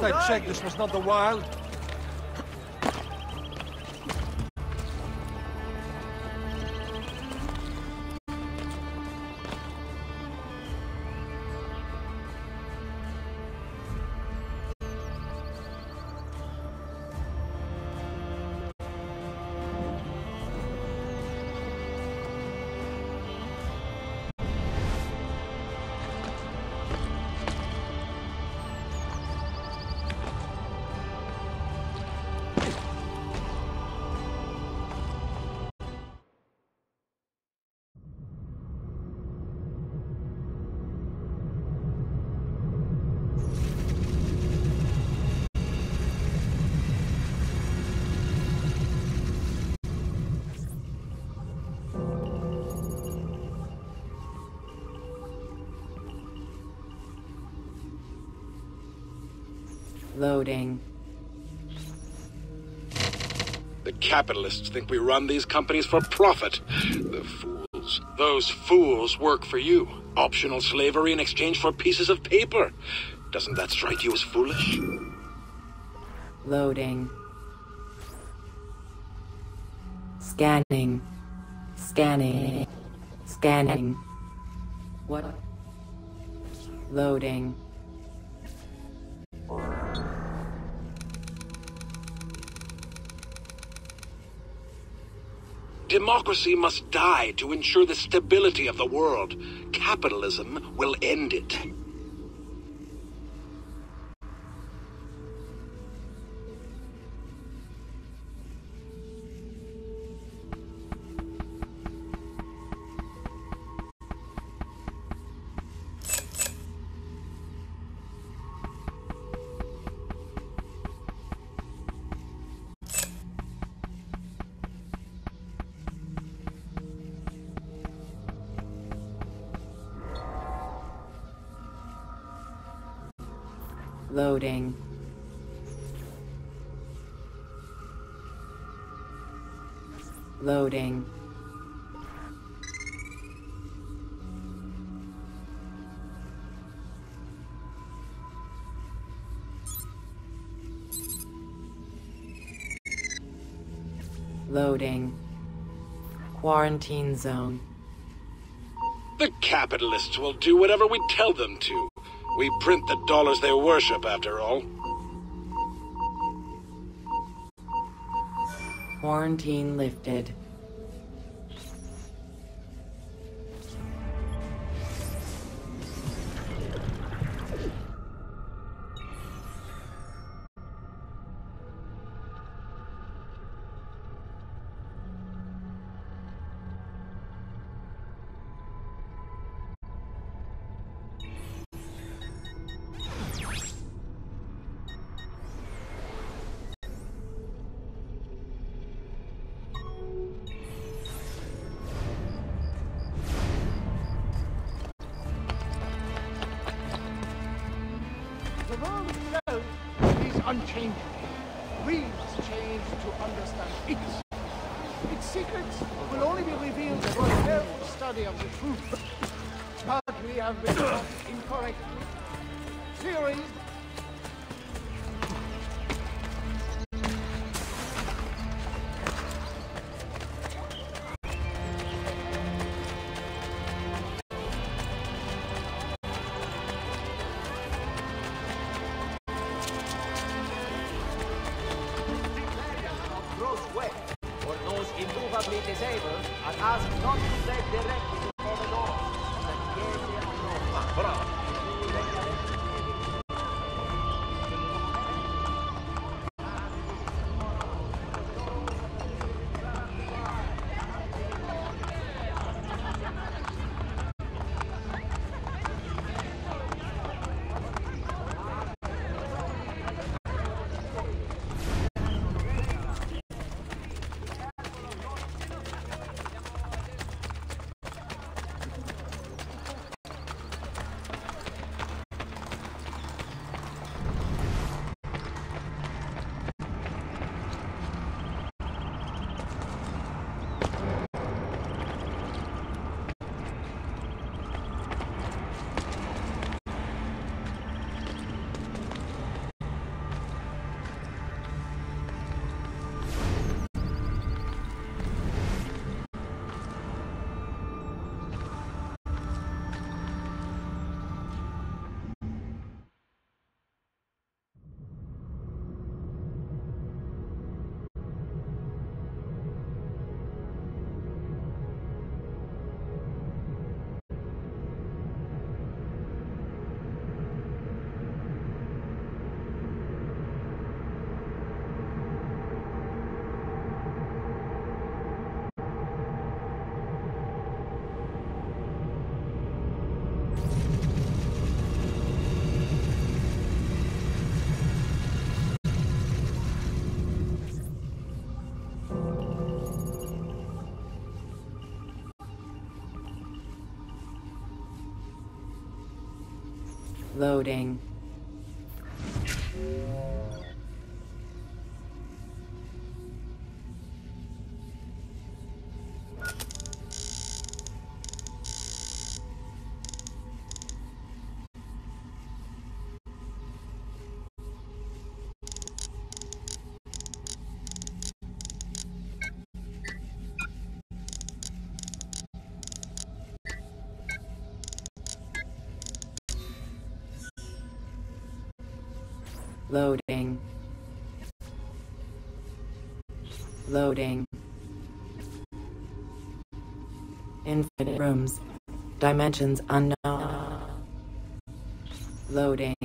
Last I checked, this was not the wild. Loading. The capitalists think we run these companies for profit. The fools. Those fools work for you. Optional slavery in exchange for pieces of paper. Doesn't that strike you as foolish? Loading. Scanning. Scanning. Scanning. What? Loading. Democracy must die to ensure the stability of the world. Capitalism will end it. Loading. Loading. Quarantine zone. The capitalists will do whatever we tell them to. We print the dollars they worship, after all. Quarantine lifted. Loading. Loading. Loading. Infinite rooms. Dimensions unknown. Loading.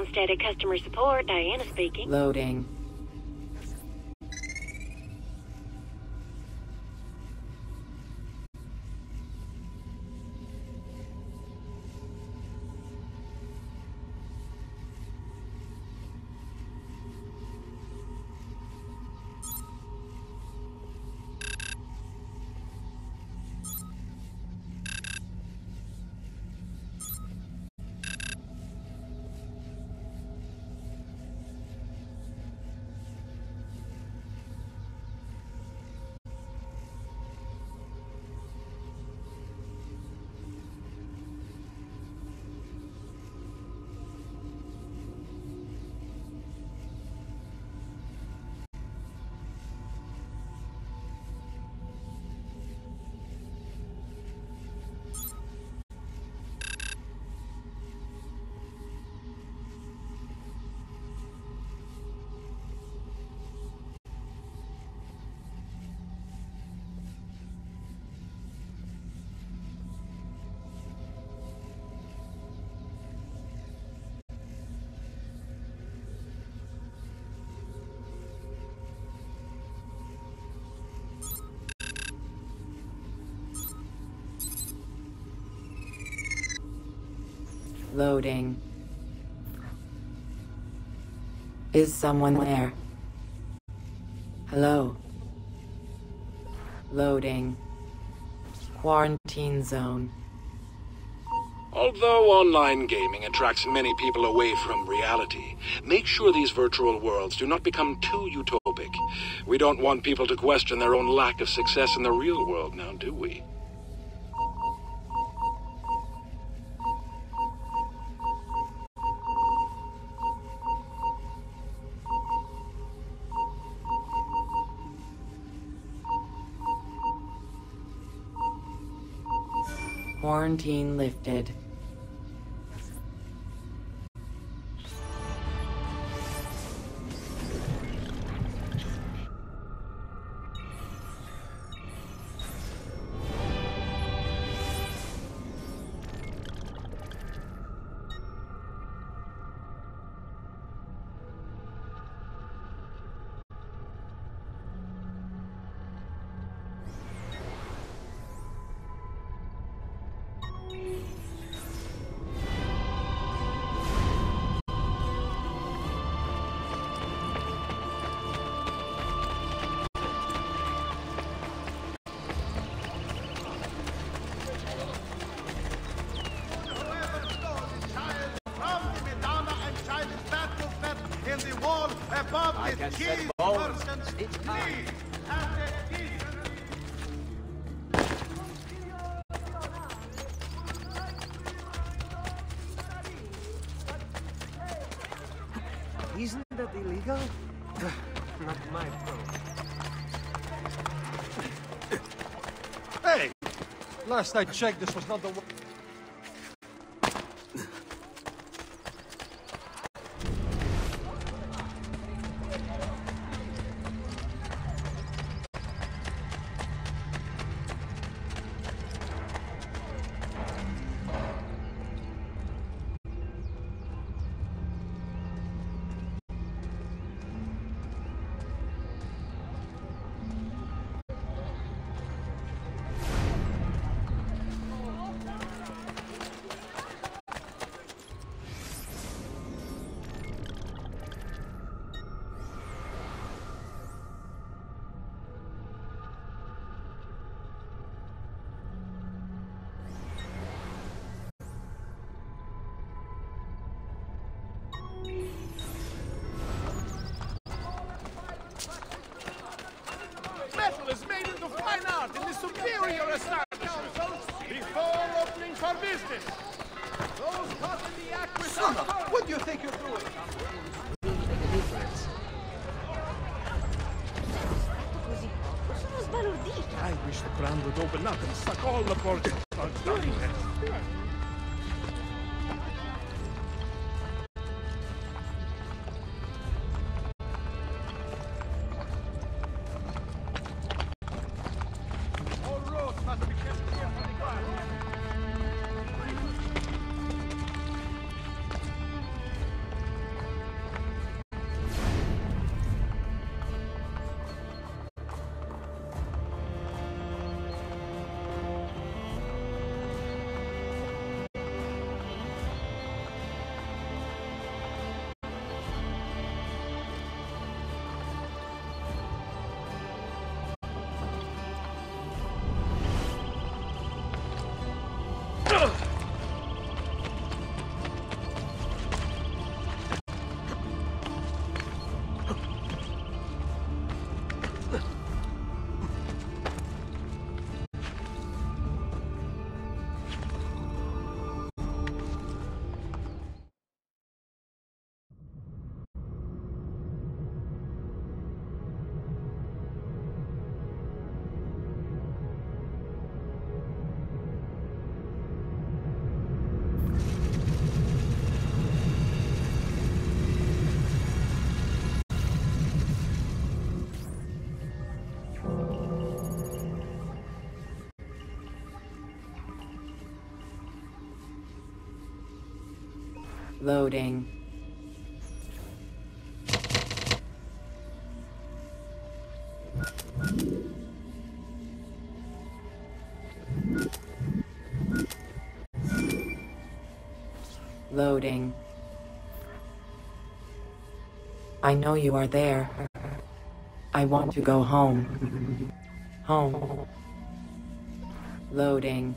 Hello, Comstead Customer Support, Diana speaking. Loading. Loading. Is someone there? Hello? Loading. Quarantine zone. Although online gaming attracts many people away from reality, make sure these virtual worlds do not become too utopic. We don't want people to question their own lack of success in the real world now, do we? Quarantine lifted. Last I checked, this was not the one. Open up and suck all the. All Loading. Loading. I know you are there. I want to go home. Home. Loading.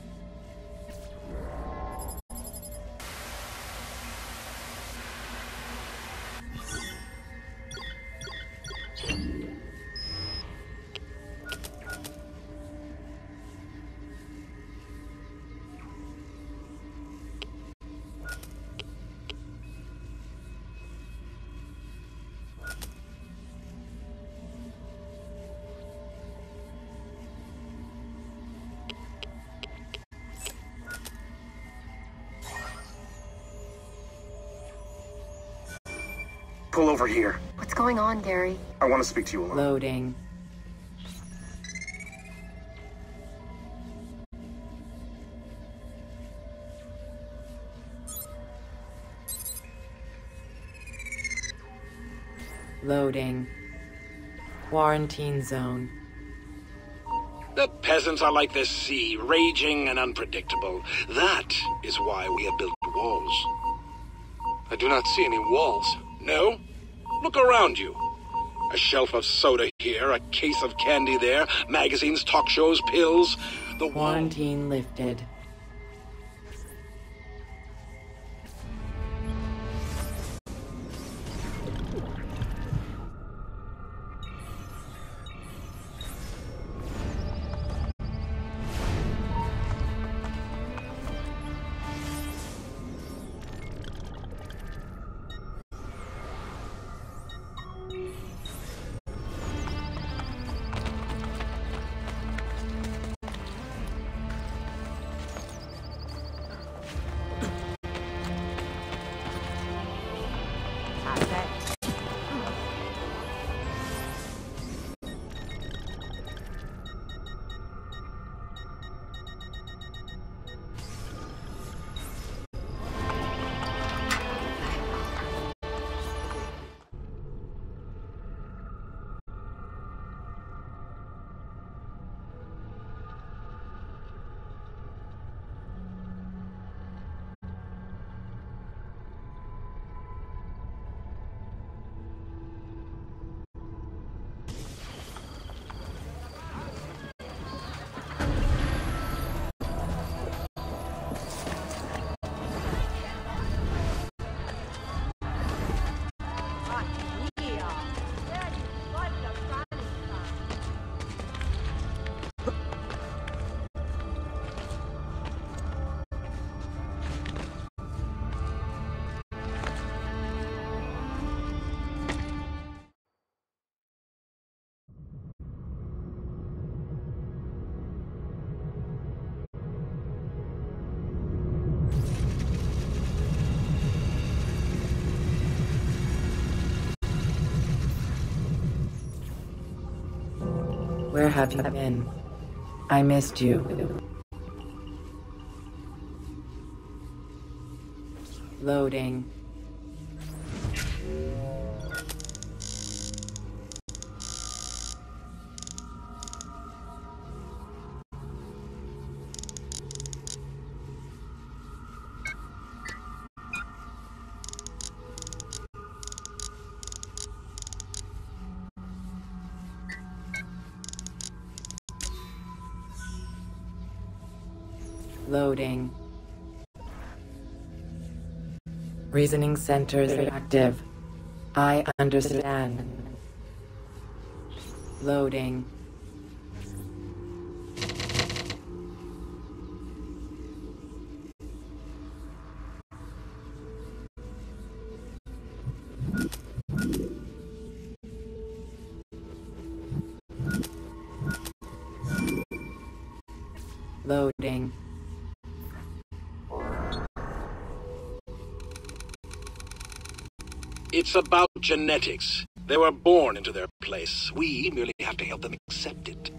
Over here. What's going on, Gary? I want to speak to you alone. Loading. Loading. Quarantine zone. The peasants are like the sea, raging and unpredictable. That is why we have built walls. I do not see any walls. No? Look around you. A shelf of soda here, a case of candy there, magazines, talk shows, pills. The. Quarantine lifted. Where have you been? I missed you. Loading. Reasoning centers active. I understand. Loading. It's about genetics. They were born into their place. We merely have to help them accept it.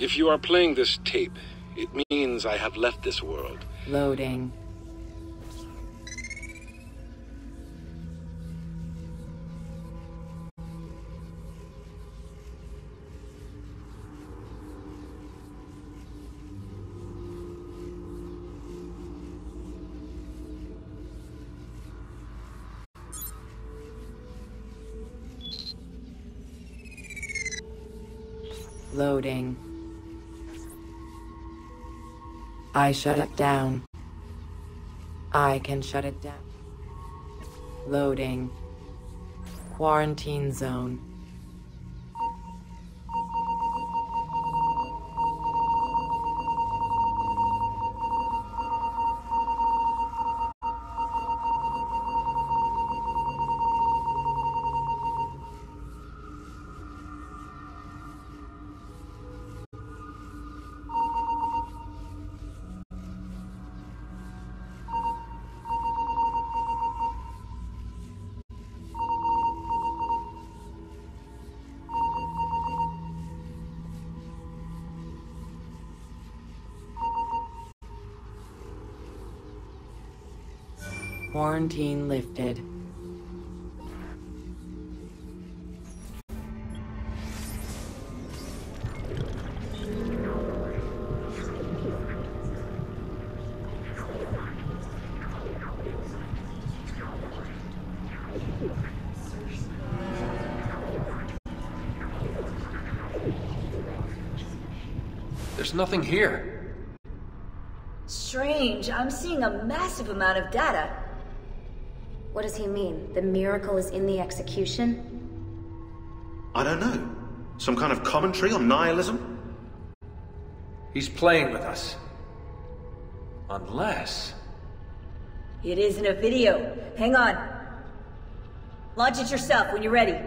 If you are playing this tape, it means I have left this world. Loading. Loading. I shut it down. I can shut it down. Loading. Quarantine zone. Nothing here. Strange. I'm seeing a massive amount of data. What does he mean? The miracle is in the execution? I don't know. Some kind of commentary on nihilism? He's playing with us. Unless... It isn't a video. Hang on. Launch it yourself when you're ready.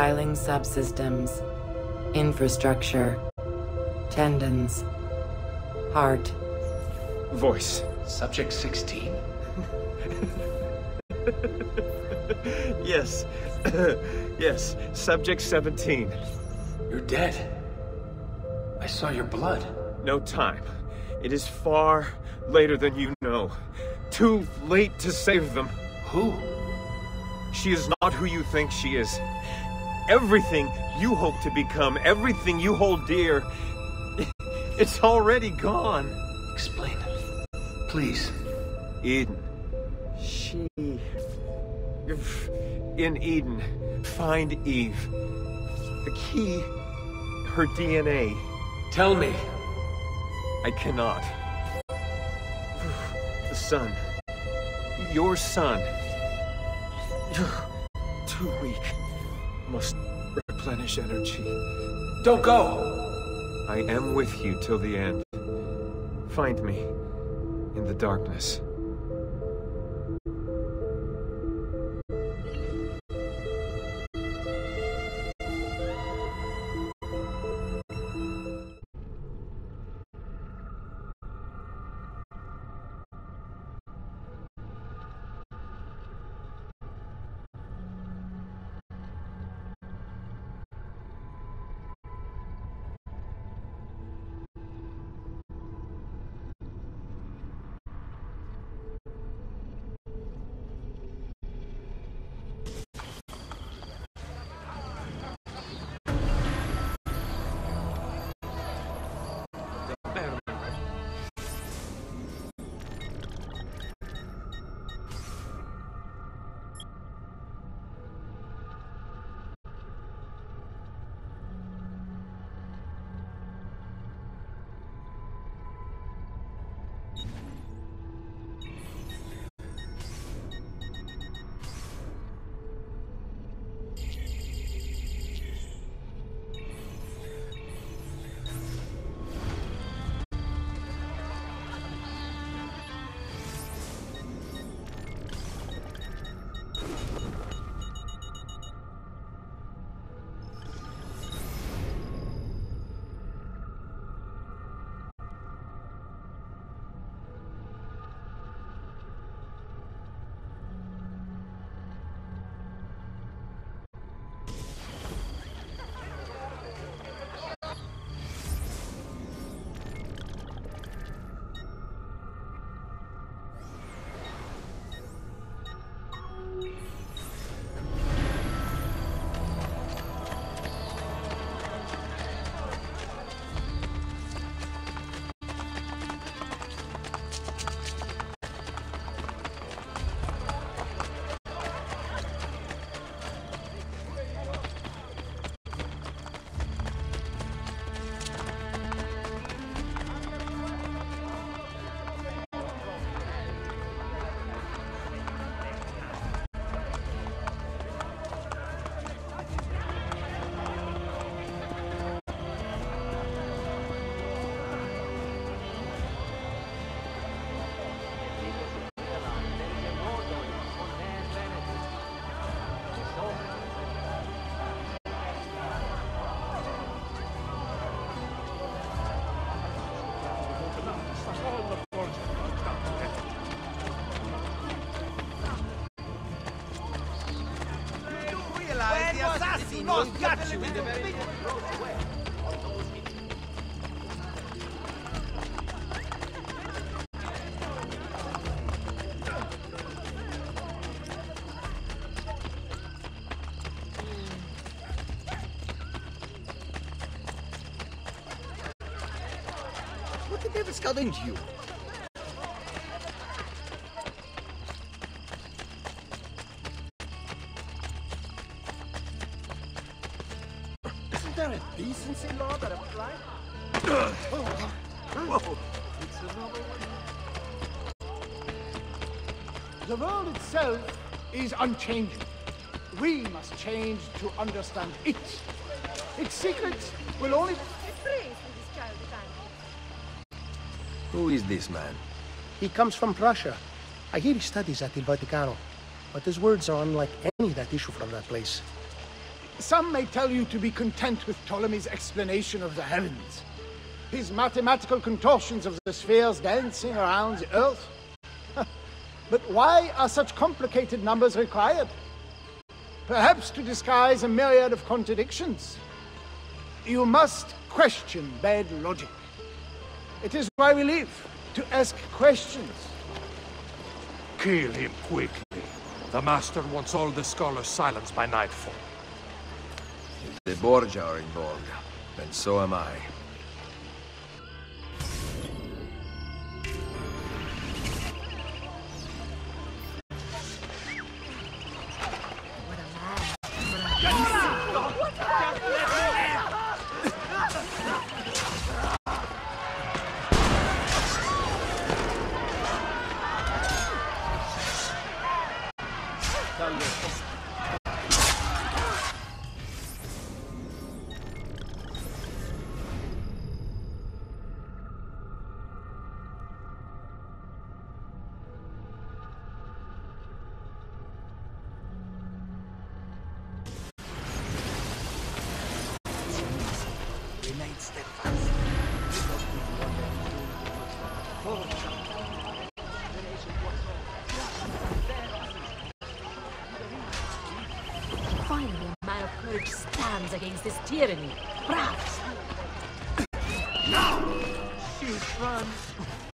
Compiling subsystems. Infrastructure. Tendons. Heart. Voice. Subject 16? yes. yes. Subject 17. You're dead. I saw your blood. No time. It is far later than you know. Too late to save them. Who? She is not who you think she is. Everything you hope to become, everything you hold dear, it's already gone. Explain. it. Please. Eden. She. In Eden, find Eve. The key, her DNA. Tell me. I cannot. The sun. Your son. Too weak. Must replenish energy. Don't go! I am with you till the end. Find me in the darkness. Got you in the very What the devil's got into you? Itself is unchanging. We must change to understand it. Its secrets will only... Who is this man? He comes from Prussia. I hear he studies at Il Vaticano, but his words are unlike any that issue from that place. Some may tell you to be content with Ptolemy's explanation of the heavens. His mathematical contortions of the spheres dancing around the Earth. But why are such complicated numbers required? Perhaps to disguise a myriad of contradictions. You must question bad logic. It is why we live, to ask questions. Kill him quickly. The Master wants all the scholars silenced by nightfall. The Borgia are involved, and so am I. courage stands against this tyranny. Bravo! Now! Shoot, run!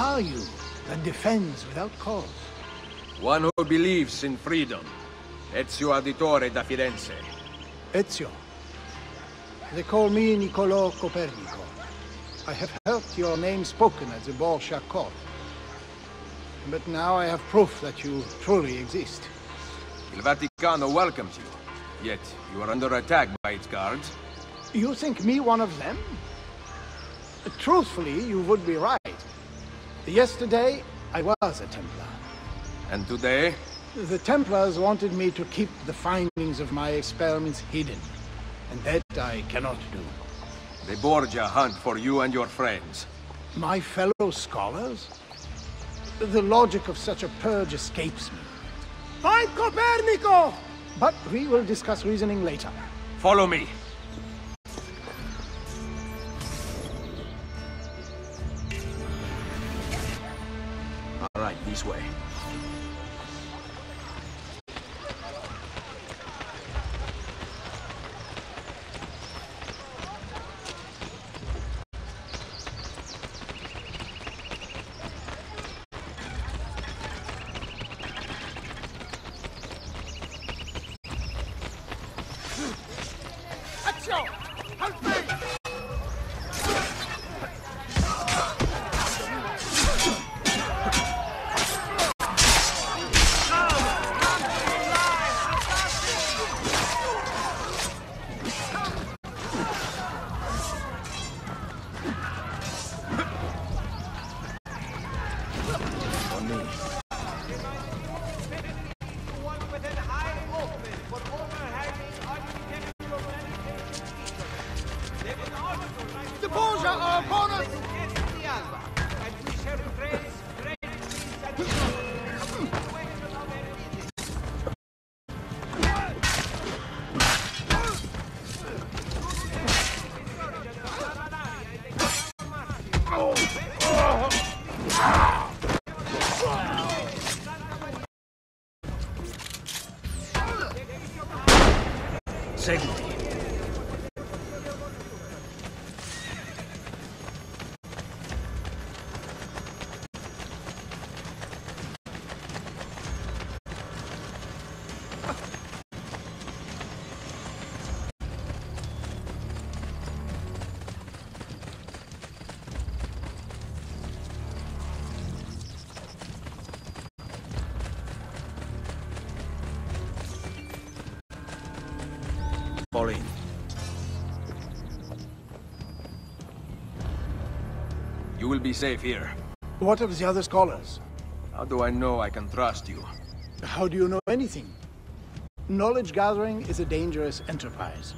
Are you that defends without cause? One who believes in freedom. Ezio Auditore da Firenze. Ezio. They call me Niccolò Copernico. I have heard your name spoken at the Borgia court. But now I have proof that you truly exist. Il Vaticano welcomes you. Yet, you are under attack by its guards. You think me one of them? Truthfully, you would be right. Yesterday, I was a Templar. And today? The Templars wanted me to keep the findings of my experiments hidden. And that I cannot do. The Borgia hunt for you and your friends. My fellow scholars? The logic of such a purge escapes me. Find Copernico! But we will discuss reasoning later. Follow me. Way. Will be safe here. What of the other scholars? How do I know I can trust you? How do you know anything? Knowledge gathering is a dangerous enterprise.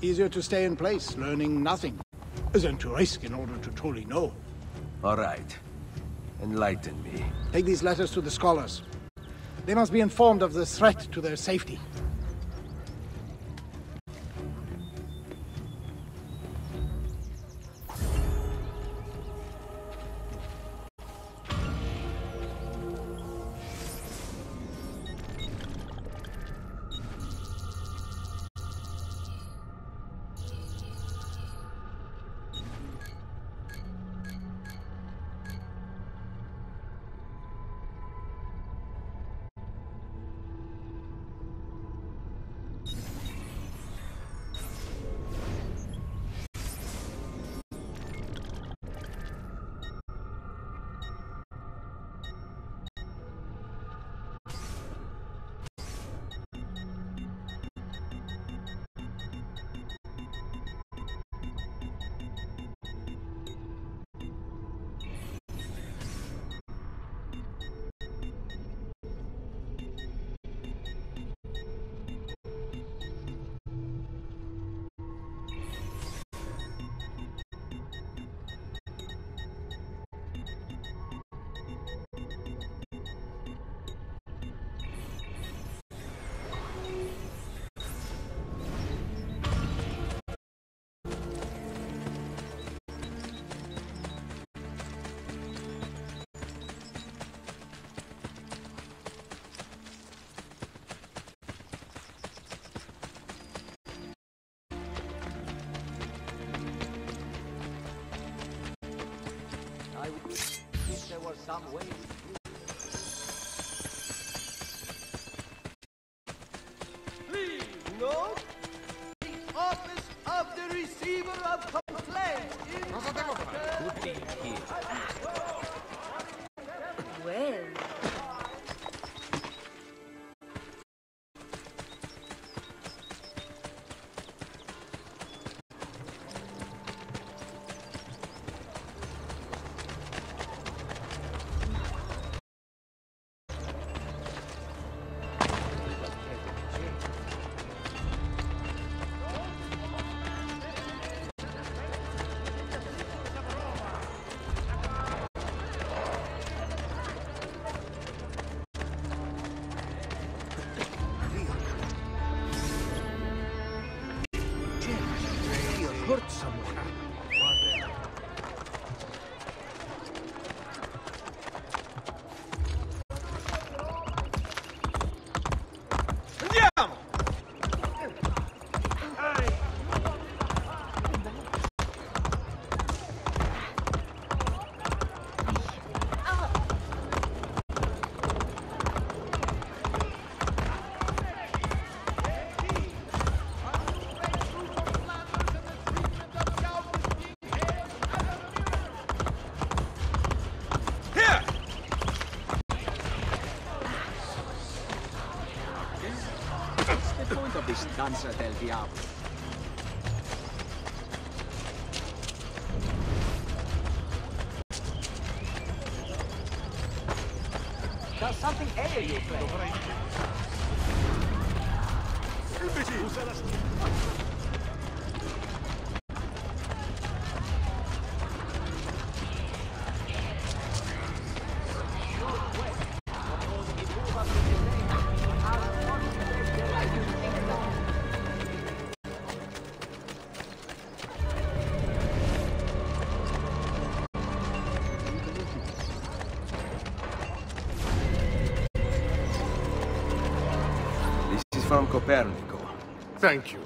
Easier to stay in place, learning nothing, than to risk in order to truly know. All right. Enlighten me. Take these letters to the scholars. They must be informed of the threat to their safety. Kurat Danza del Diablo? Does something ail you? Copernico. Thank you.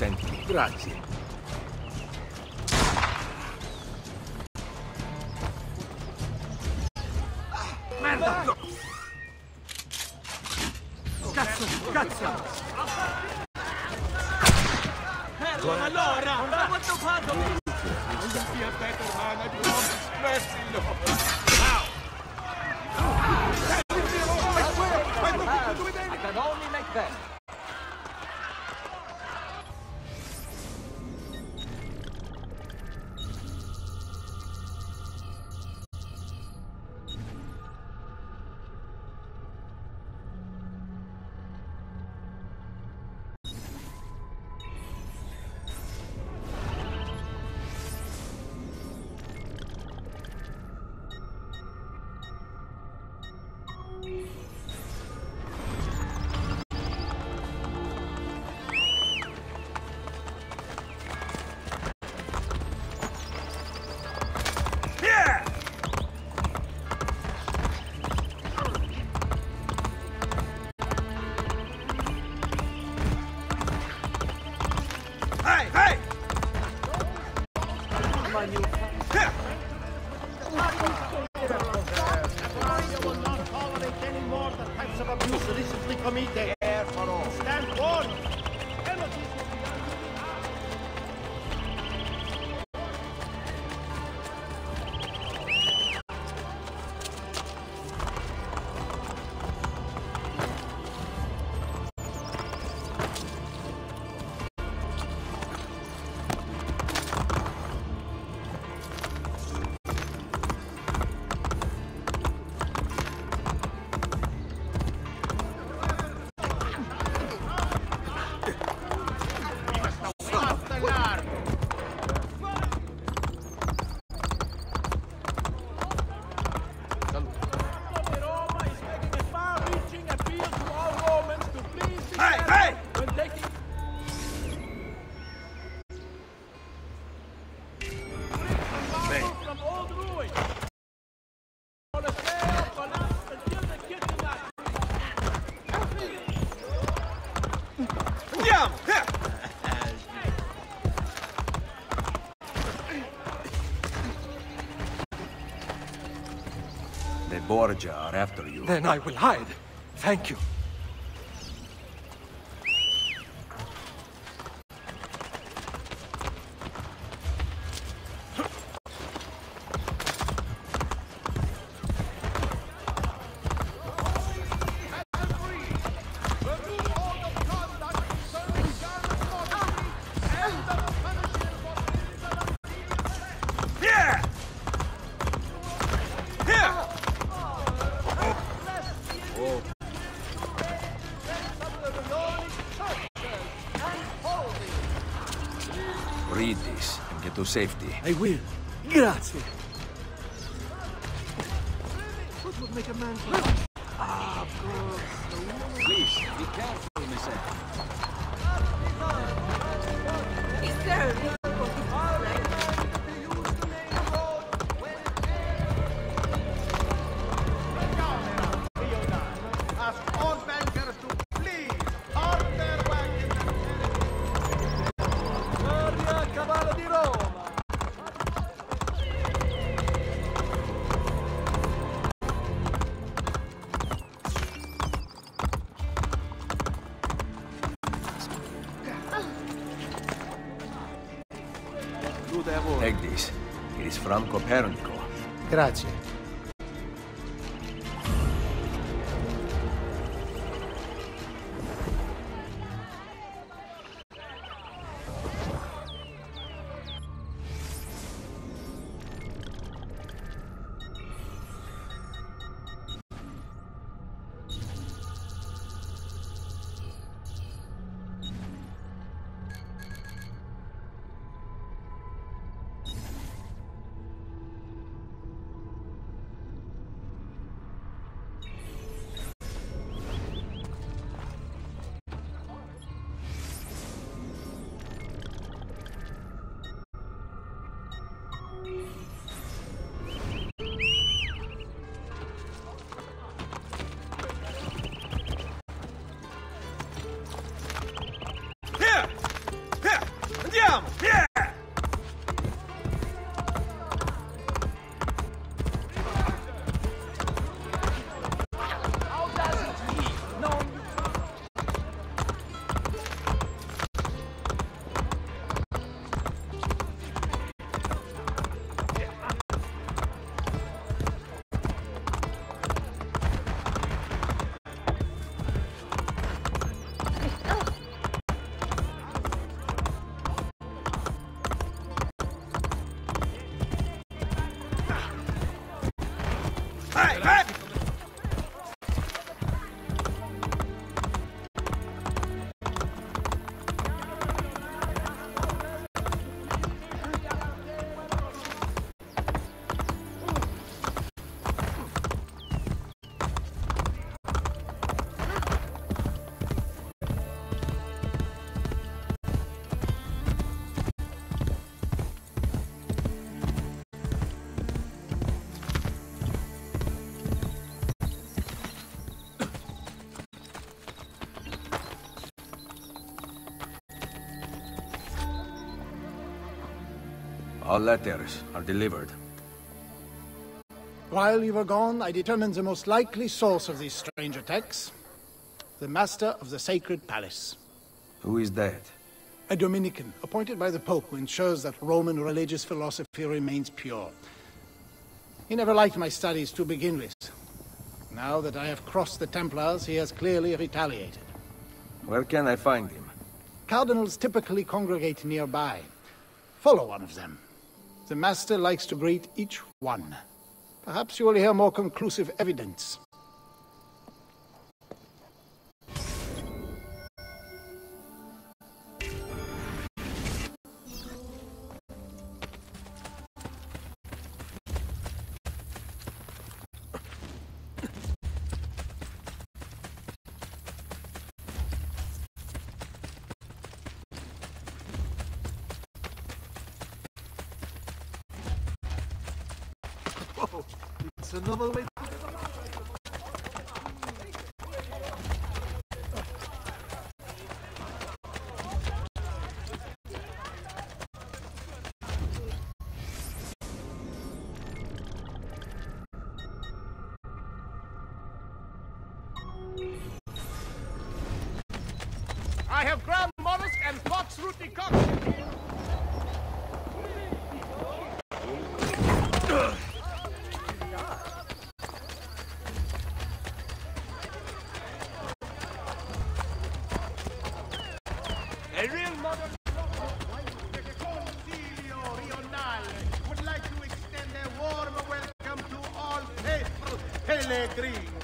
Copernico, sentimi. Grazie. Merda! Cazzo, cazzo! Allora, allora, quanto fatto? Be a better man, I promise. Mercy, Lord. I Borgia are after you. Then I will hide. Thank you. I will. Take this. It is from Copernico. Grazie. Letters are delivered. While you were gone, I determined the most likely source of these strange attacks. The Master of the Sacred Palace. Who is that? A Dominican, appointed by the Pope, who ensures that Roman religious philosophy remains pure. He never liked my studies to begin with. Now that I have crossed the Templars, he has clearly retaliated. Where can I find him? Cardinals typically congregate nearby. Follow one of them. The Master likes to greet each one. Perhaps you will hear more conclusive evidence. agree.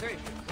Lesser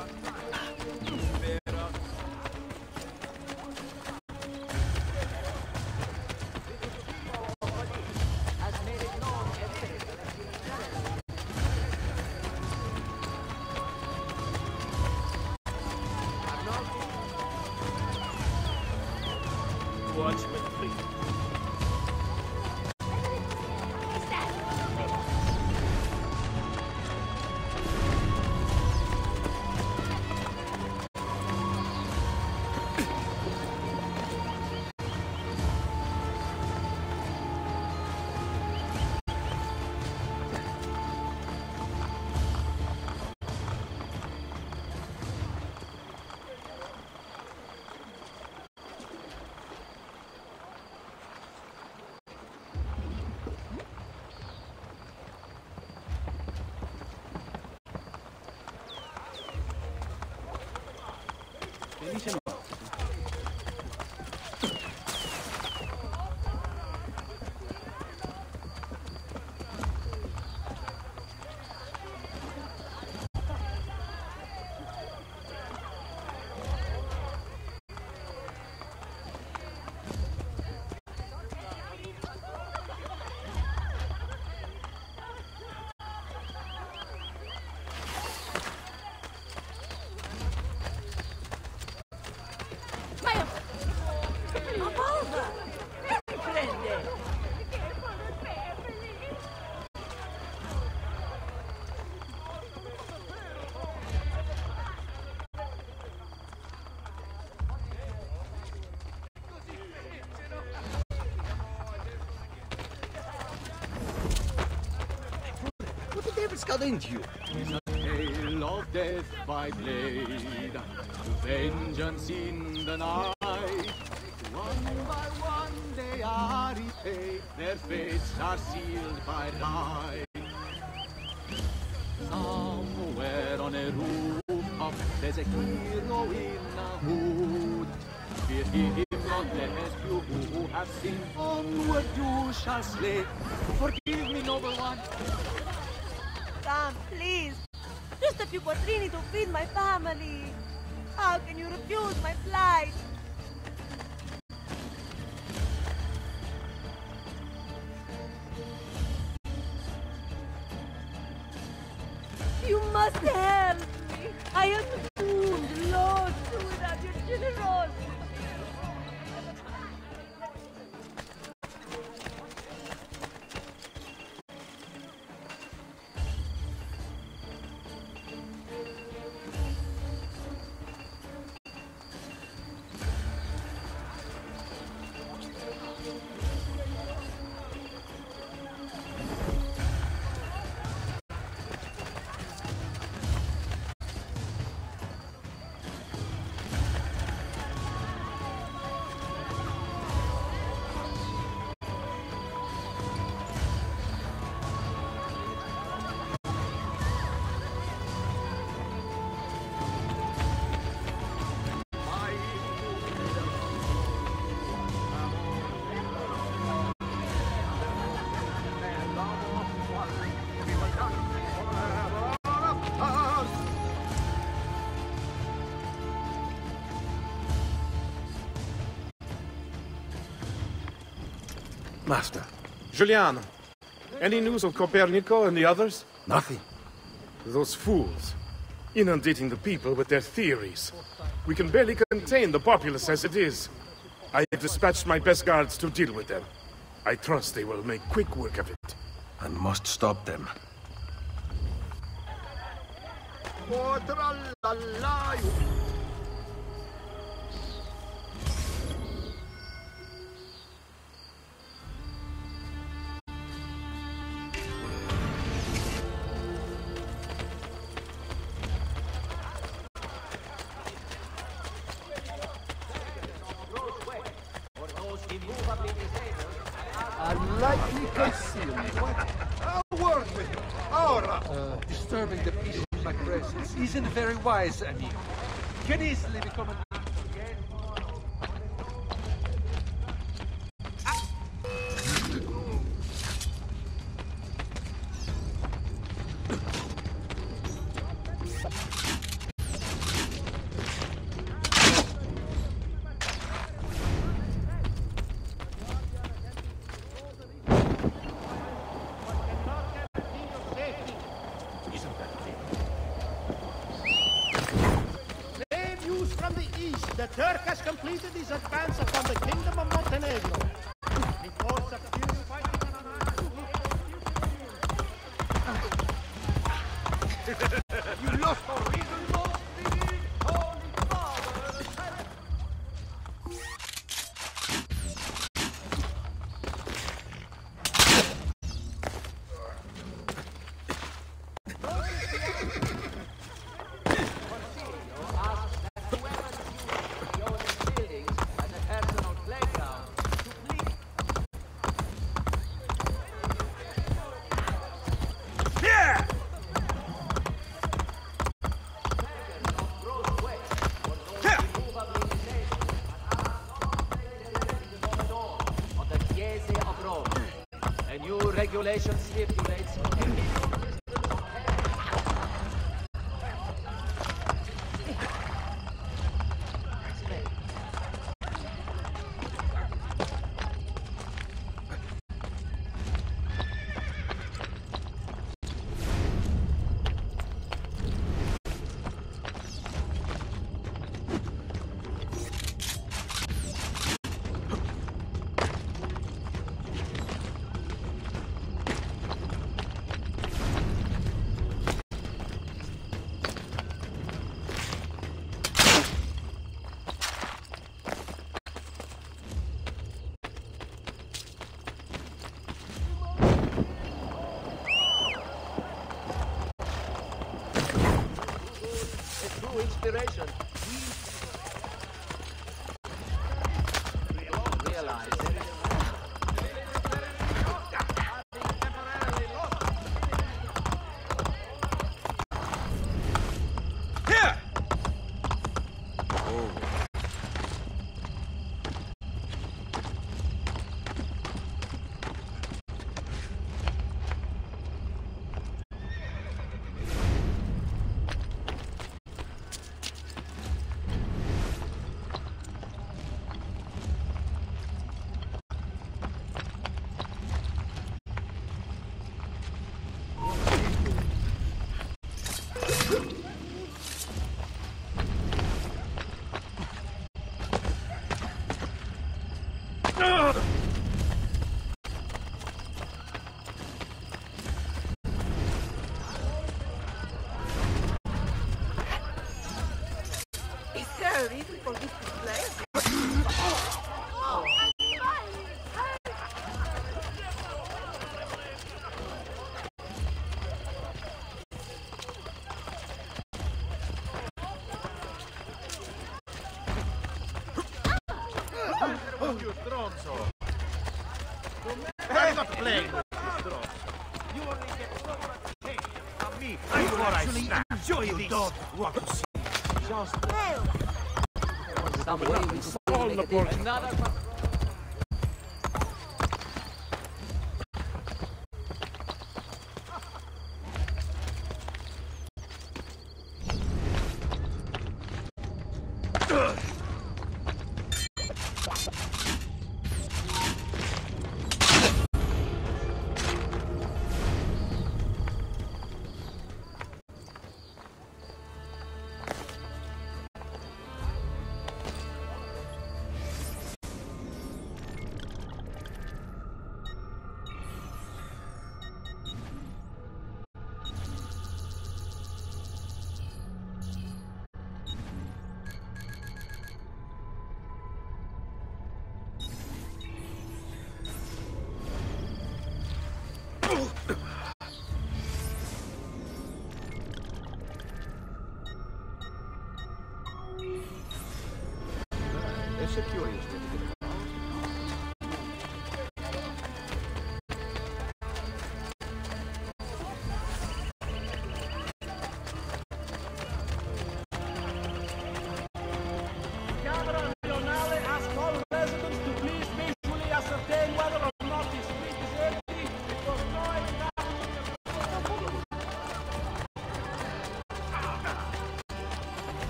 Into you? It's a tale of death by blade, vengeance in the night. One by one they are repaid, their fates are sealed by night. Somewhere on a rooftop, there's a hero in a hood. Fear him not, lest you who have sinned onward you shall slay. Forgive me, noble one. Sam, please. Just a few quattrini to feed my family. How can you refuse my plight? You must help me. I am Master. Giuliano, any news of Copernico and the others? Nothing. Those fools. Inundating the people with their theories. We can barely contain the populace as it is. I have dispatched my best guards to deal with them. I trust they will make quick work of it. And must stop them. Very Emil. Can easily become an new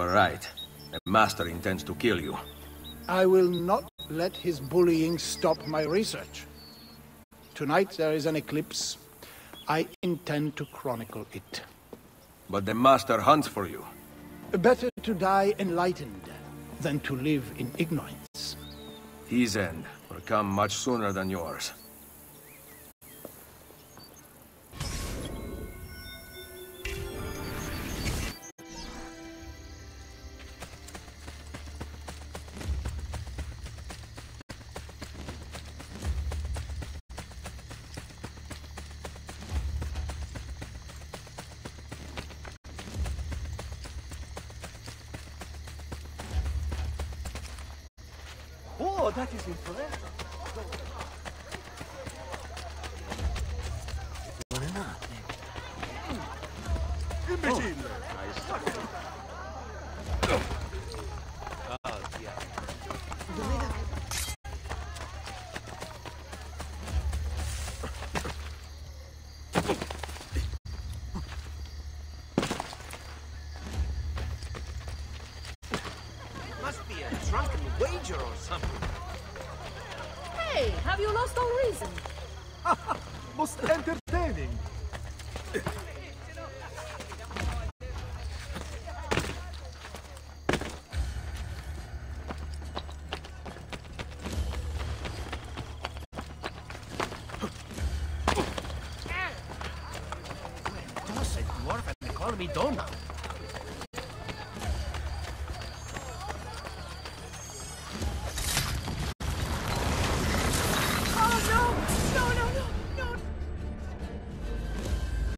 You are right. The Master intends to kill you. I will not let his bullying stop my research. Tonight there is an eclipse. I intend to chronicle it. But the Master hunts for you. Better to die enlightened than to live in ignorance. His end will come much sooner than yours. Oh!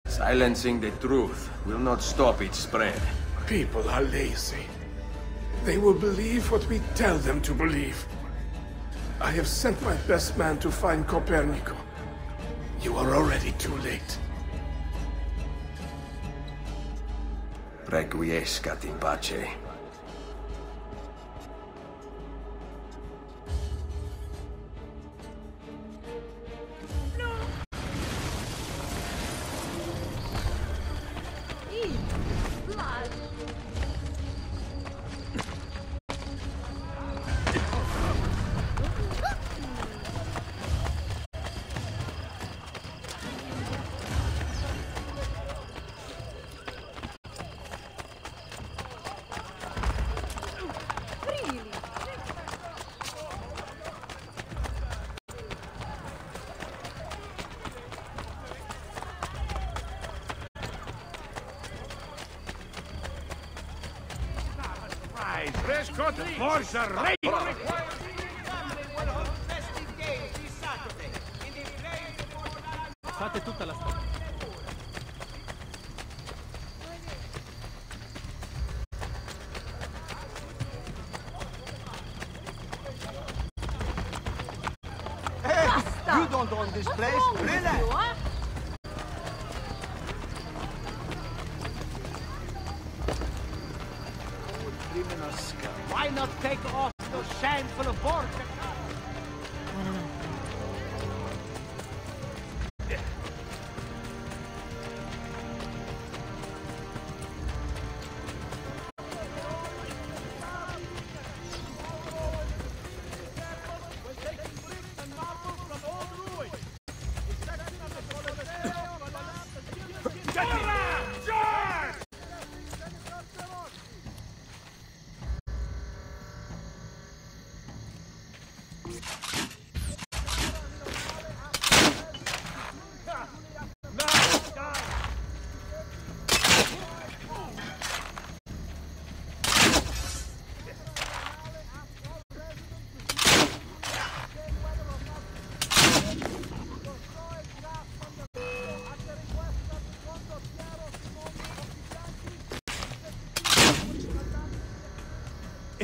Silencing the truth will not stop its spread. People are lazy. They will believe what we tell them to believe. I have sent my best man to find Copernico. You are already too late. Reg, in pace.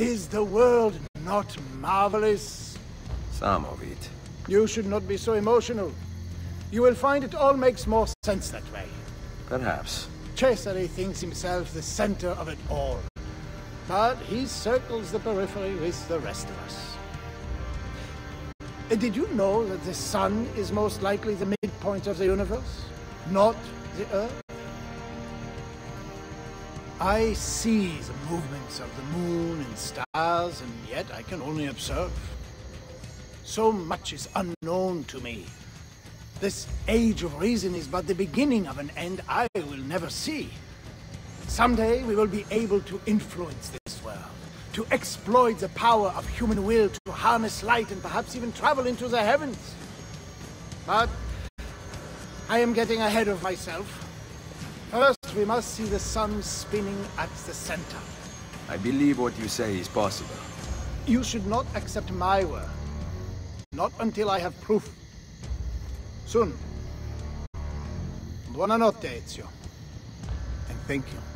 Is the world not marvelous? Some of it. You should not be so emotional. You will find it all makes more sense that way. Perhaps. Cesare thinks himself the center of it all. But he circles the periphery with the rest of us. Uh, Did you know that the sun is most likely the midpoint of the universe, not the Earth? I see the movements of the moon and stars, and yet I can only observe. So much is unknown to me. This age of reason is but the beginning of an end I will never see. Someday we will be able to influence this world, to exploit the power of human will to harness light and perhaps even travel into the heavens. But I am getting ahead of myself. First, we must see the sun spinning at the center. I believe what you say is possible. You should not accept my word. Not until I have proof. Soon. Buonanotte, Ezio. And thank you.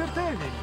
Entertaining.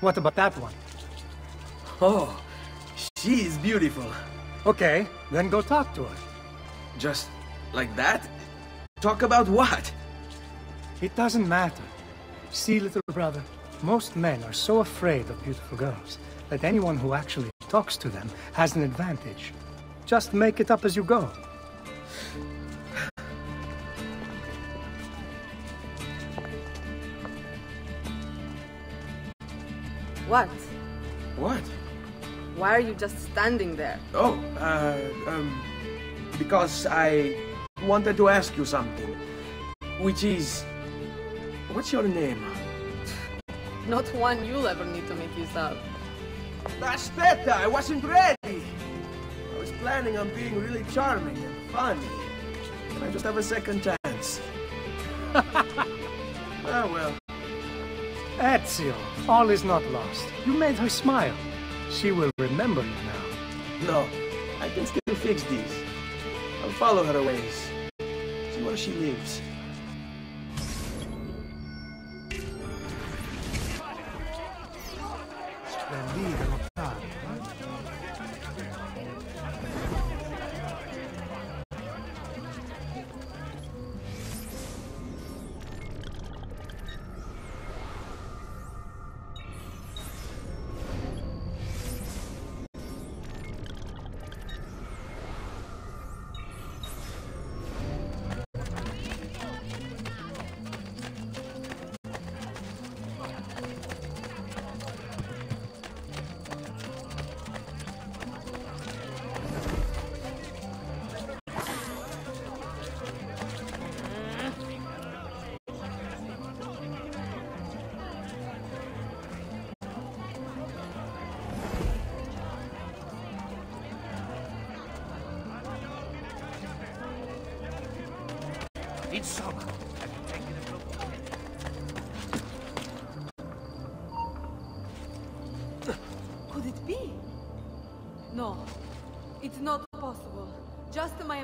What about that one? Oh, she is beautiful. Okay, then go talk to her. Just like that? Talk about what? It doesn't matter. See, little brother, most men are so afraid of beautiful girls that anyone who actually talks to them has an advantage. Just make it up as you go. What? What? Why are you just standing there? Oh, uh, um, because I wanted to ask you something. Which is. What's your name? Not one you'll ever need to make use of. Aspetta, I wasn't ready! I was planning on being really charming and funny. Can I just have a second chance? ah, well. Ezio, all is not lost. You made her smile. She will remember you now. No, I can still fix these. I'll follow her ways. See where she lives.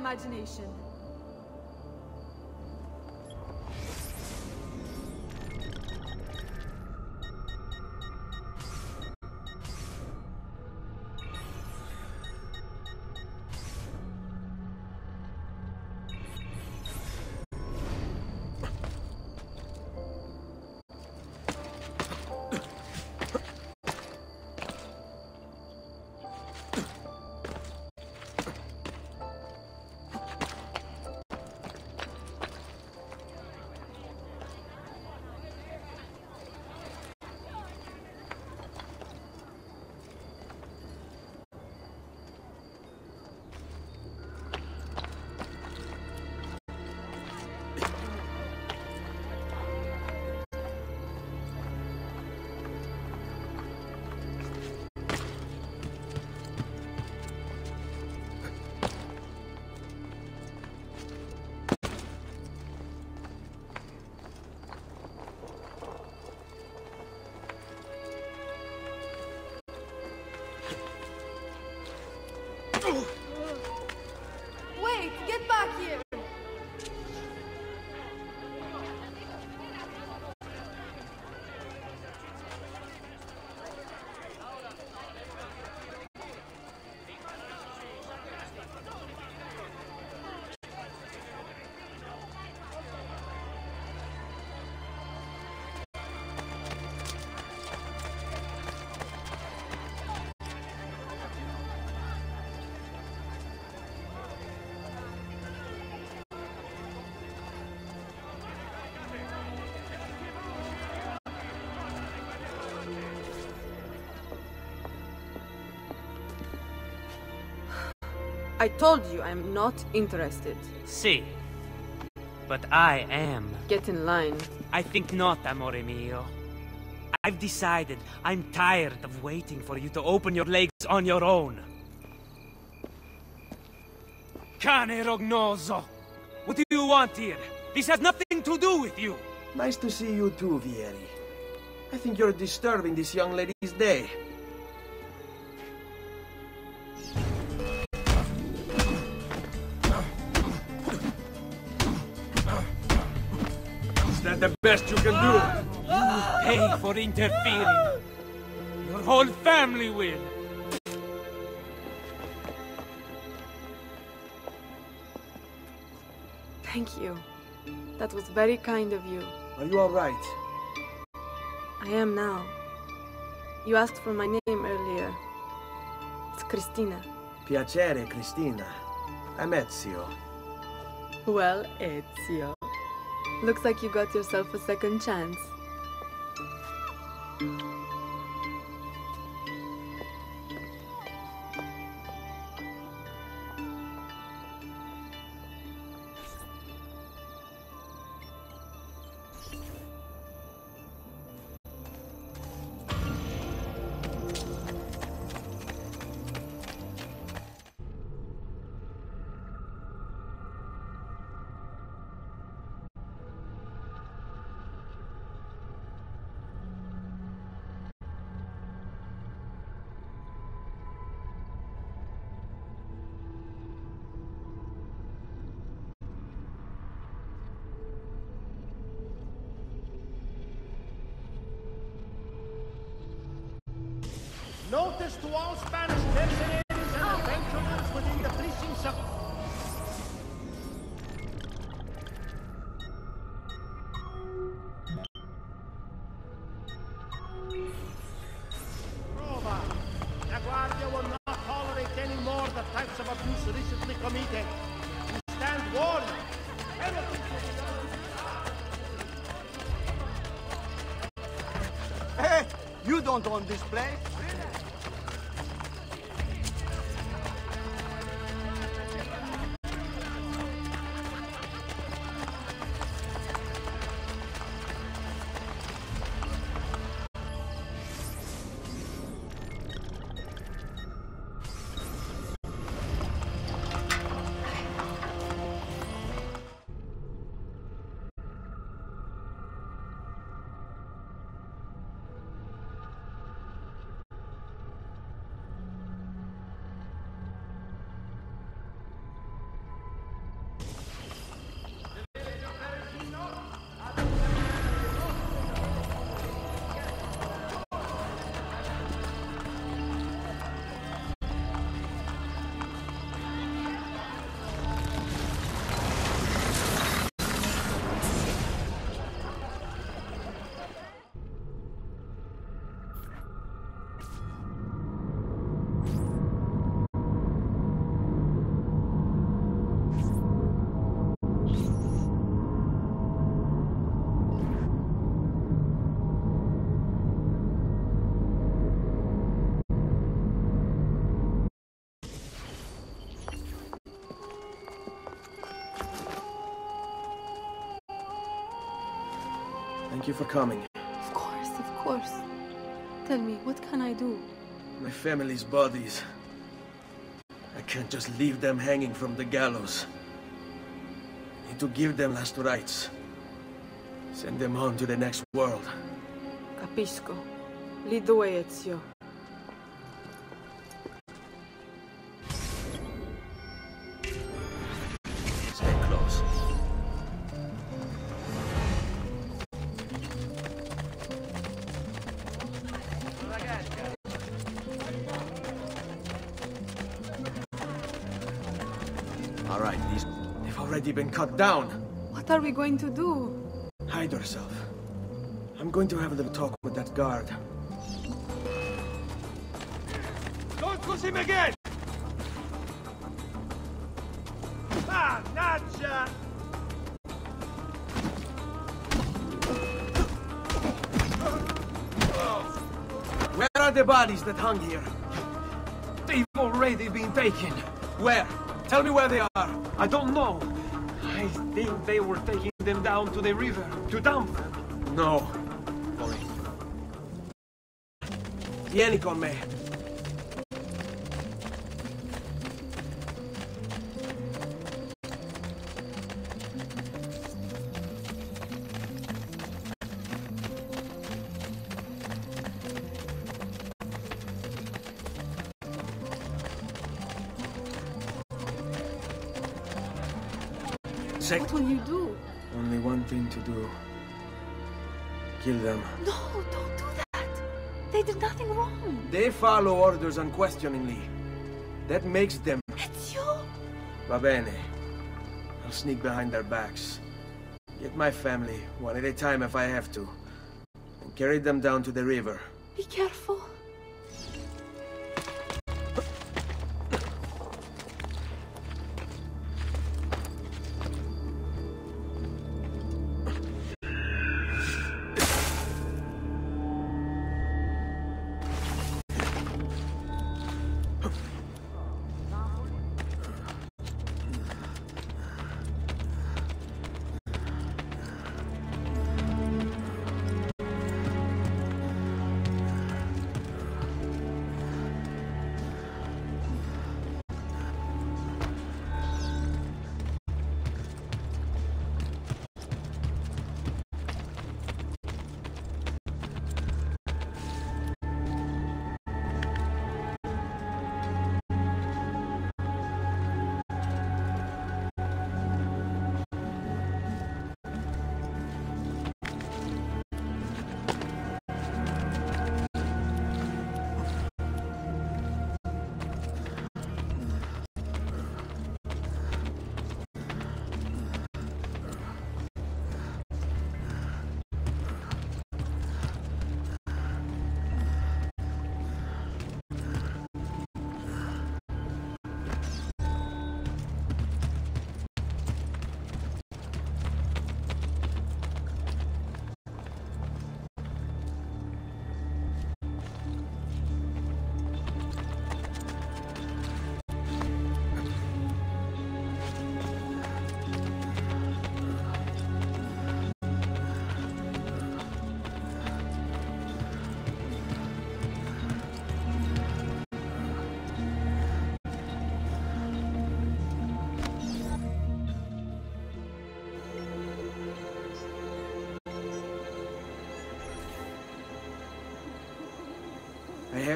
Imagination. I told you I'm not interested. See. But I am. Get in line. I think not, amore mio. I've decided I'm tired of waiting for you to open your legs on your own. Cane Rognoso! What do you want here? This has nothing to do with you! Nice to see you too, Vieri. I think you're disturbing this young lady's day. For interfering. Your whole family will. Thank you. That was very kind of you. Are you alright? I am now. You asked for my name earlier. It's Cristina. Piacere, Cristina. I'm Ezio. Well, Ezio. Looks like you got yourself a second chance. Thank you for coming. Of course, of course. Tell me, what can I do? My family's bodies. I can't just leave them hanging from the gallows. I need to give them last rites. Send them on to the next world. Capisco. Lead the way, Ezio. Been cut down. What are we going to do? Hide yourself. I'm going to have a little talk with that guard. Don't push him again! Ah, Nacha! Where are the bodies that hung here? They've already been taken. Where? Tell me where they are. I don't know. I think they were taking them down to the river to dump them. No. Vieni con me. Follow orders unquestioningly. That makes them... You. Va bene. I'll sneak behind their backs. Get my family, one at a time if I have to. And carry them down to the river. Be careful.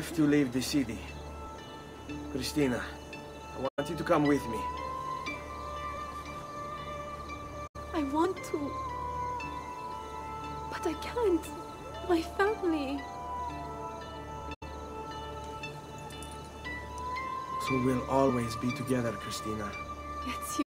Have to leave the city. Cristina, I want you to come with me. I want to. But I can't. My family. So we'll always be together, Cristina. It's you.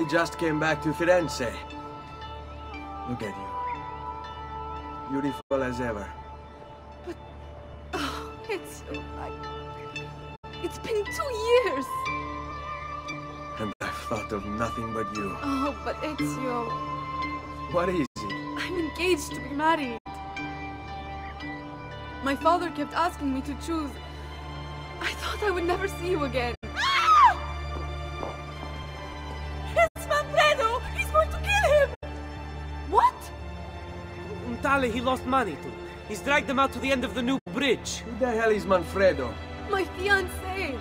Only just came back to Firenze. Look at you. Beautiful as ever. But... Oh, Ezio, I... It's been two years! And I've thought of nothing but you. Oh, but Ezio... What is it? I'm engaged to be married. My father kept asking me to choose. I thought I would never see you again. Tali, he lost money to. He's dragged them out to the end of the new bridge. Who the hell is Manfredo? My fiancé!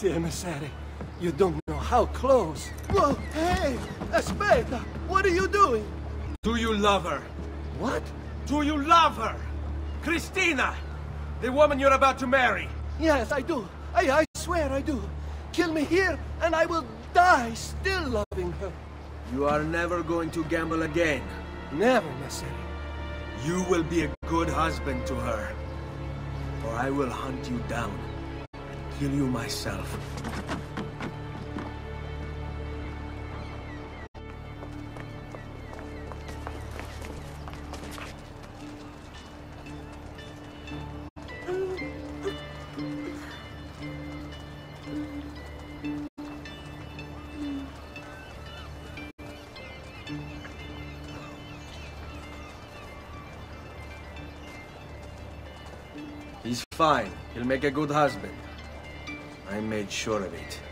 Grazie, emissary. You don't know how close. Whoa, hey, Aspetta, what are you doing? Do you love her? What? Do you love her? Cristina! The woman you're about to marry. Yes, I do. I, I swear I do. Kill me here, and I will die still loving her. You are never going to gamble again. Never, emissary. You will be a good husband to her. Or I will hunt you down. Kill you myself. He's fine. He'll make a good husband. I made sure of it.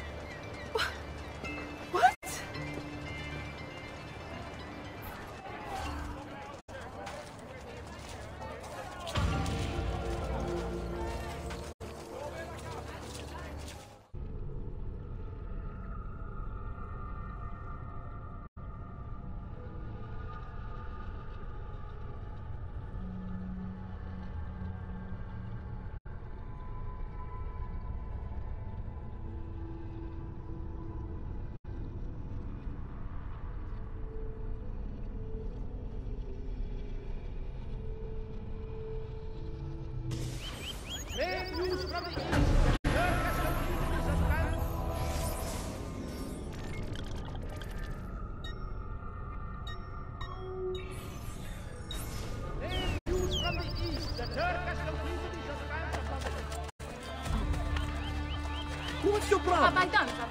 What's your problem?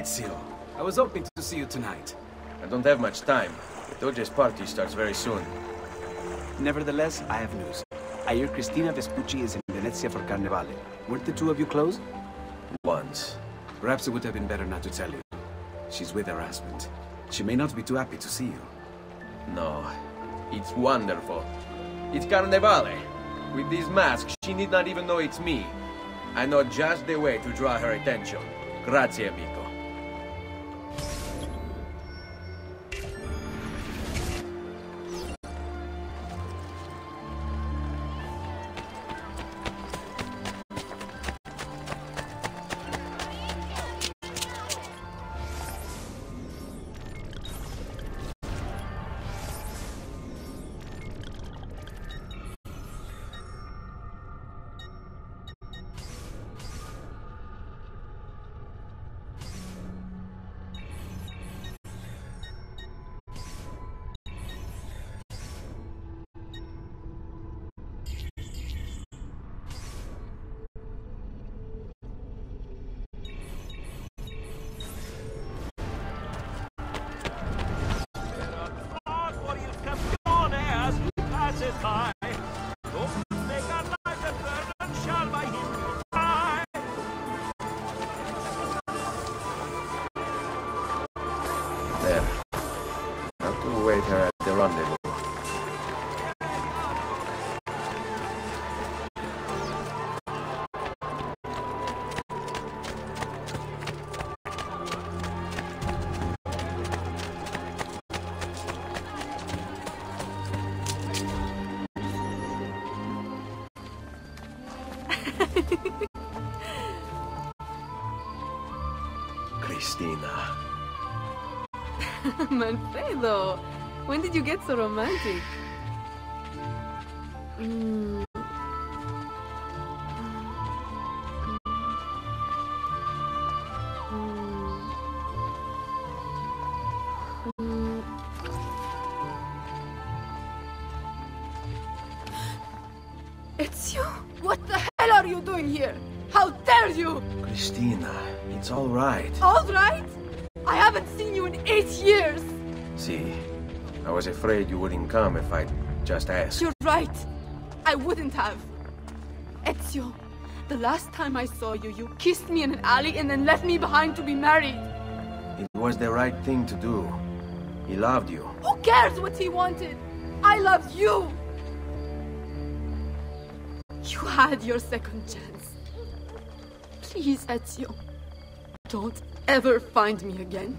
Ezio, I was hoping to see you tonight. I don't have much time. Doge's party starts very soon. Nevertheless, I have news. I hear Cristina Vespucci is in Venezia for Carnevale. Weren't the two of you close? Once. Perhaps it would have been better not to tell you. She's with her husband. She may not be too happy to see you. No, it's wonderful. It's Carnevale. With this mask, she need not even know it's me. I know just the way to draw her attention. Grazie, amico. Cristina. Manfredo, when did you get so romantic? Come if I just asked. You're right. I wouldn't have. Ezio, the last time I saw you, you kissed me in an alley and then left me behind to be married. It was the right thing to do. He loved you. Who cares what he wanted? I love you. You had your second chance. Please, Ezio, don't ever find me again.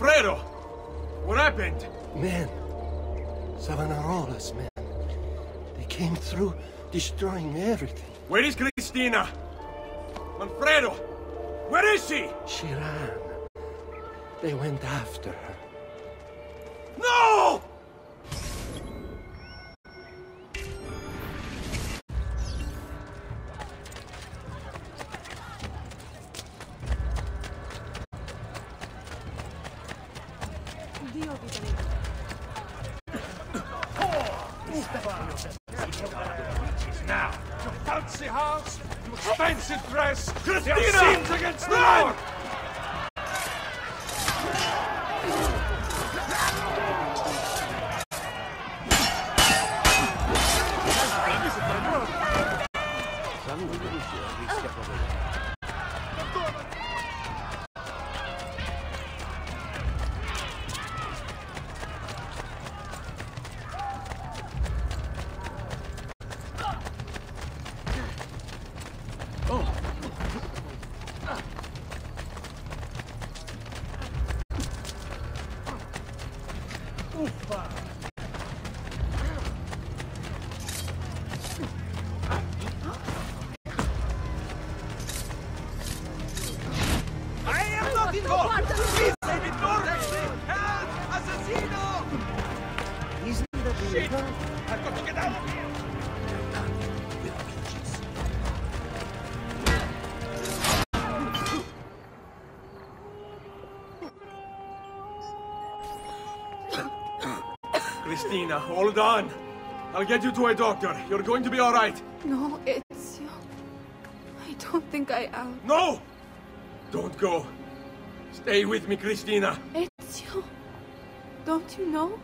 Manfredo! What happened? Men. Savonarola's men. They came through, destroying everything. Where is Cristina? Manfredo! Where is she? She ran. They went after her. Hold on. I'll get you to a doctor. You're going to be all right. No, Ezio. I don't think I am. No! Don't go. Stay with me, Cristina. Ezio, don't you know?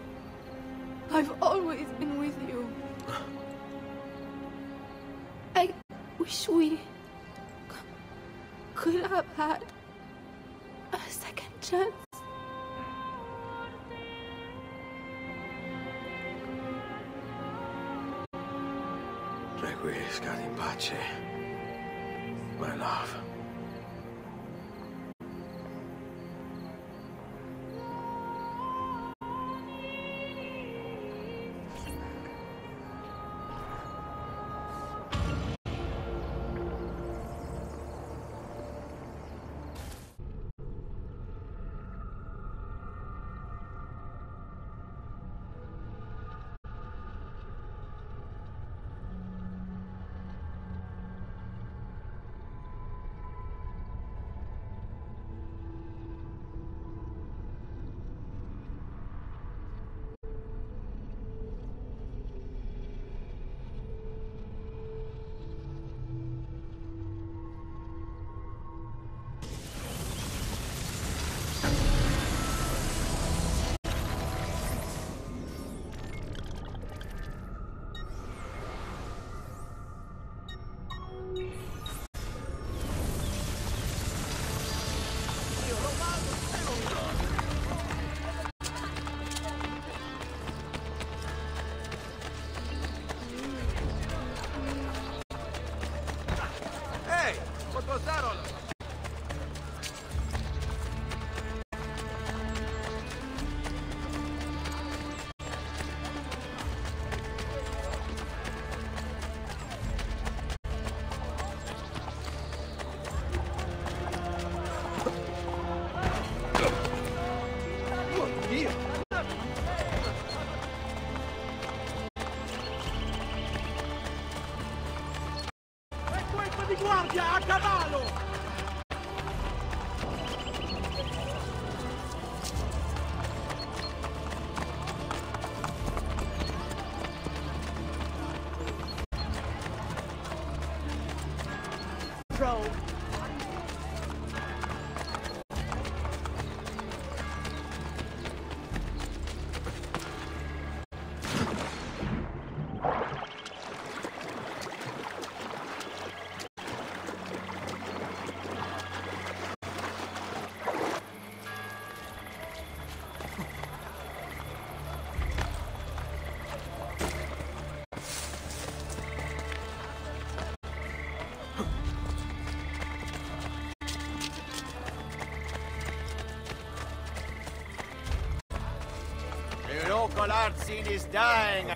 The art scene is dying.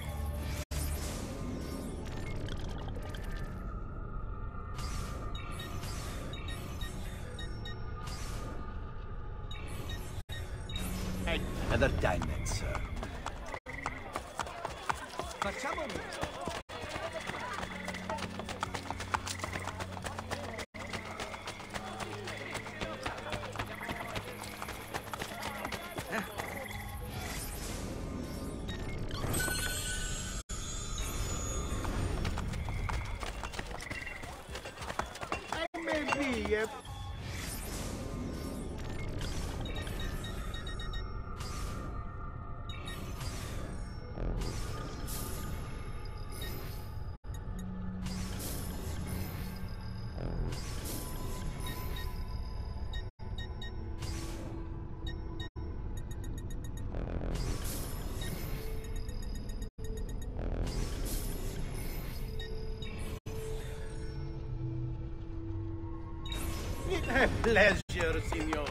A pleasure, signore.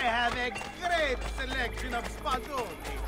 I have a great selection of spadoni.